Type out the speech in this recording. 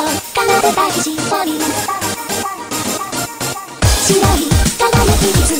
と奏でた肘をり白い輝きに